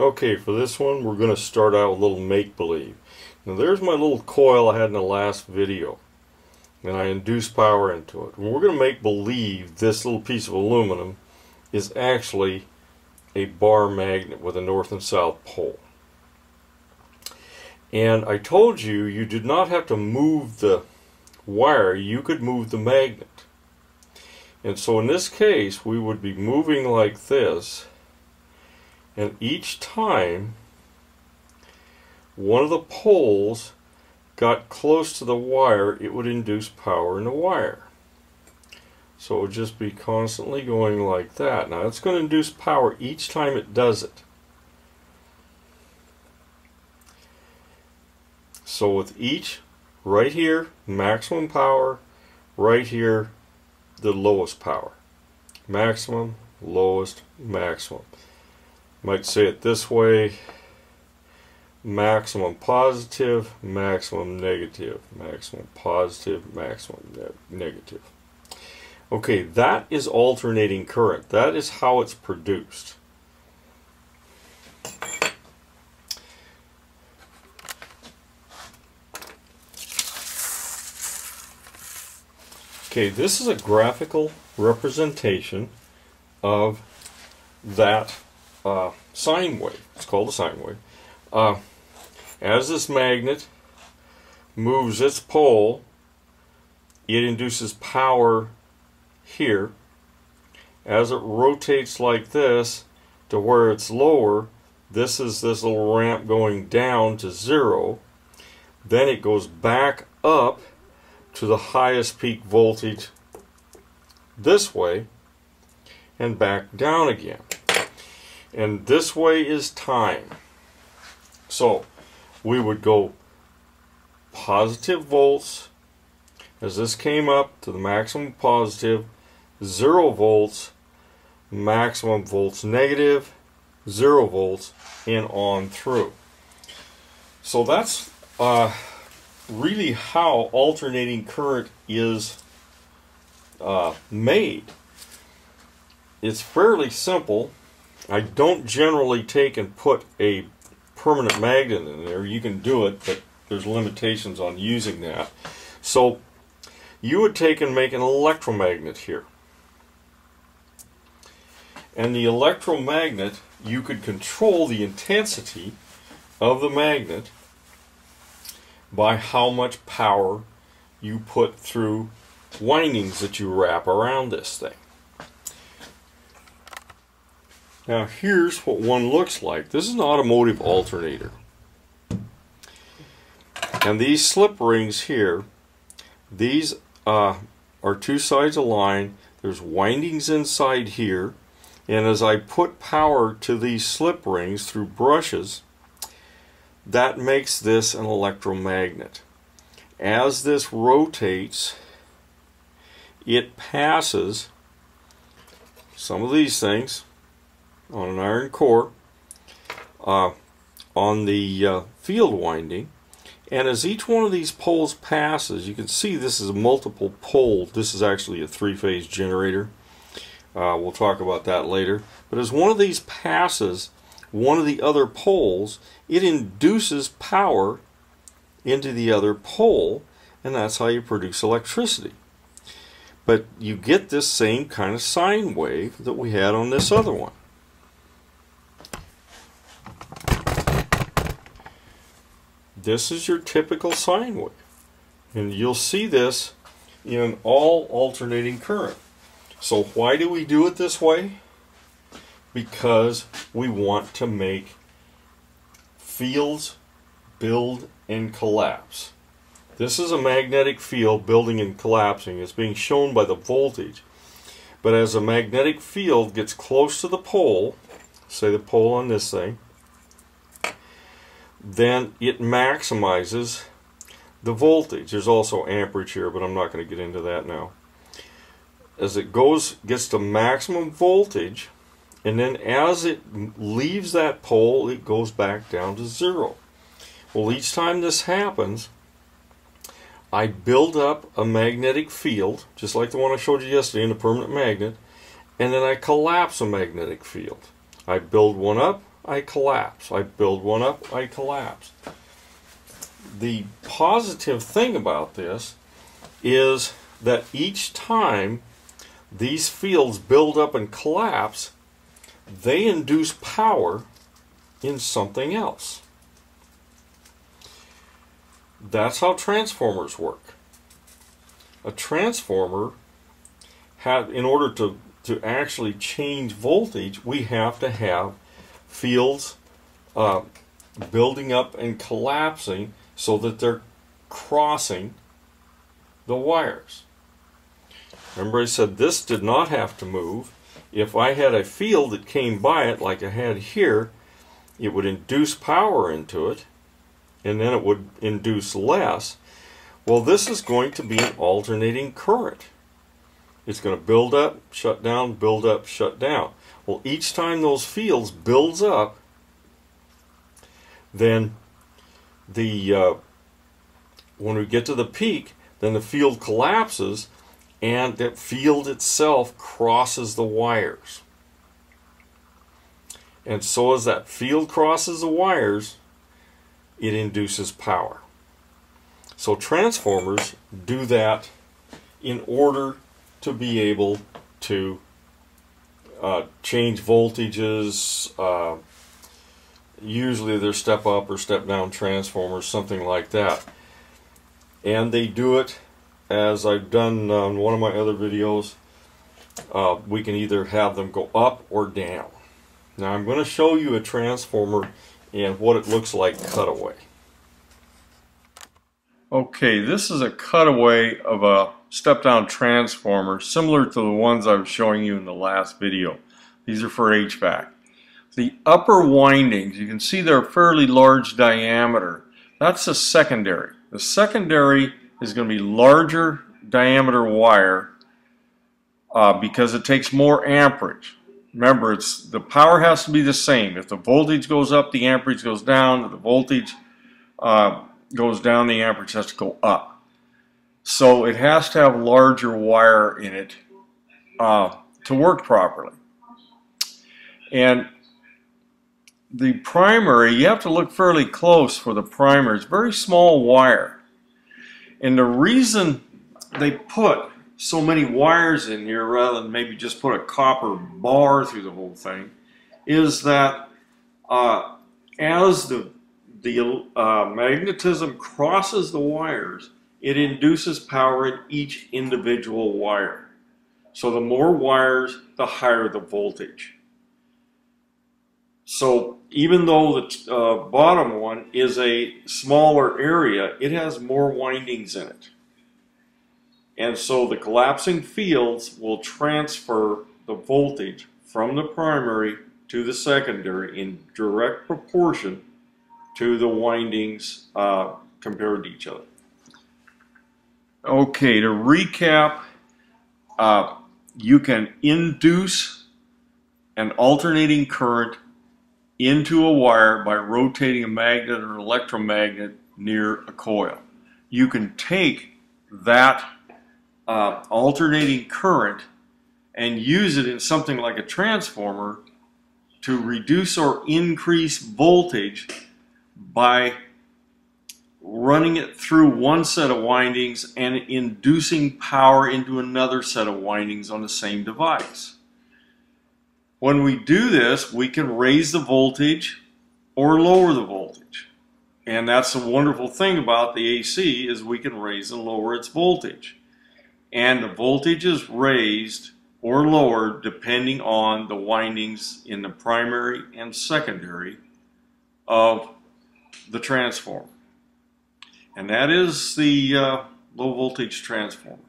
Okay, for this one, we're going to start out with a little make-believe. Now there's my little coil I had in the last video. And I induced power into it. And we're going to make believe this little piece of aluminum is actually a bar magnet with a north and south pole. And I told you you did not have to move the wire, you could move the magnet. And so in this case, we would be moving like this and each time one of the poles got close to the wire, it would induce power in the wire. So it would just be constantly going like that. Now it's going to induce power each time it does it. So with each, right here, maximum power, right here, the lowest power. Maximum, lowest, maximum might say it this way. Maximum positive maximum negative. Maximum positive maximum ne negative. Okay that is alternating current. That is how it's produced. Okay this is a graphical representation of that uh, sine wave. It's called a sine wave. Uh, as this magnet moves its pole, it induces power here. As it rotates like this to where it's lower, this is this little ramp going down to zero. Then it goes back up to the highest peak voltage this way and back down again. And this way is time. So we would go positive volts as this came up to the maximum positive, zero volts, maximum volts negative, zero volts, and on through. So that's uh, really how alternating current is uh, made. It's fairly simple. I don't generally take and put a permanent magnet in there. You can do it, but there's limitations on using that. So you would take and make an electromagnet here. And the electromagnet, you could control the intensity of the magnet by how much power you put through windings that you wrap around this thing. Now here's what one looks like. This is an automotive alternator. And these slip rings here, these uh, are two sides of line. There's windings inside here. And as I put power to these slip rings through brushes, that makes this an electromagnet. As this rotates, it passes some of these things on an iron core uh, on the uh, field winding. And as each one of these poles passes you can see this is a multiple pole. This is actually a three-phase generator. Uh, we'll talk about that later. But as one of these passes one of the other poles it induces power into the other pole and that's how you produce electricity. But you get this same kind of sine wave that we had on this other one this is your typical sine wave. And you'll see this in all alternating current. So why do we do it this way? Because we want to make fields build and collapse. This is a magnetic field building and collapsing. It's being shown by the voltage. But as a magnetic field gets close to the pole, say the pole on this thing, then it maximizes the voltage. There's also amperage here, but I'm not going to get into that now. As it goes, gets to maximum voltage, and then as it leaves that pole, it goes back down to zero. Well, each time this happens, I build up a magnetic field, just like the one I showed you yesterday in the permanent magnet, and then I collapse a magnetic field. I build one up, I collapse. I build one up, I collapse. The positive thing about this is that each time these fields build up and collapse, they induce power in something else. That's how transformers work. A transformer have in order to to actually change voltage, we have to have fields uh, building up and collapsing so that they're crossing the wires. Remember I said this did not have to move. If I had a field that came by it like I had here, it would induce power into it and then it would induce less. Well, this is going to be an alternating current. It's going to build up, shut down, build up, shut down. Well, each time those fields builds up, then the uh, when we get to the peak, then the field collapses and that field itself crosses the wires. And so as that field crosses the wires, it induces power. So transformers do that in order to be able to uh, change voltages. Uh, usually they're step up or step down transformers, something like that. And they do it as I've done on one of my other videos. Uh, we can either have them go up or down. Now I'm going to show you a transformer and what it looks like cutaway. Okay, this is a cutaway of a step-down transformer similar to the ones I was showing you in the last video. These are for HVAC. The upper windings, you can see they're fairly large diameter. That's the secondary. The secondary is going to be larger diameter wire uh, because it takes more amperage. Remember, it's the power has to be the same. If the voltage goes up, the amperage goes down. If the voltage uh, goes down, the to go up. So it has to have larger wire in it uh, to work properly. And the primary, you have to look fairly close for the primer. It's very small wire. And the reason they put so many wires in here rather than maybe just put a copper bar through the whole thing is that uh, as the, the uh, magnetism crosses the wires, it induces power in each individual wire. So the more wires, the higher the voltage. So even though the uh, bottom one is a smaller area, it has more windings in it. And so the collapsing fields will transfer the voltage from the primary to the secondary in direct proportion to the windings uh, compared to each other. Okay, to recap, uh, you can induce an alternating current into a wire by rotating a magnet or electromagnet near a coil. You can take that uh, alternating current and use it in something like a transformer to reduce or increase voltage by running it through one set of windings and inducing power into another set of windings on the same device. When we do this, we can raise the voltage or lower the voltage. And that's the wonderful thing about the AC is we can raise and lower its voltage. And the voltage is raised or lowered depending on the windings in the primary and secondary of the transformer and that is the uh, low voltage transformer.